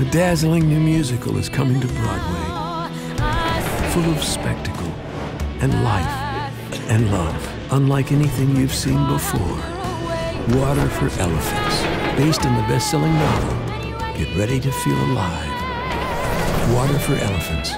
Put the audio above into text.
A dazzling new musical is coming to Broadway, full of spectacle and life and love, unlike anything you've seen before. Water for Elephants, based on the best-selling novel. Get ready to feel alive. Water for Elephants,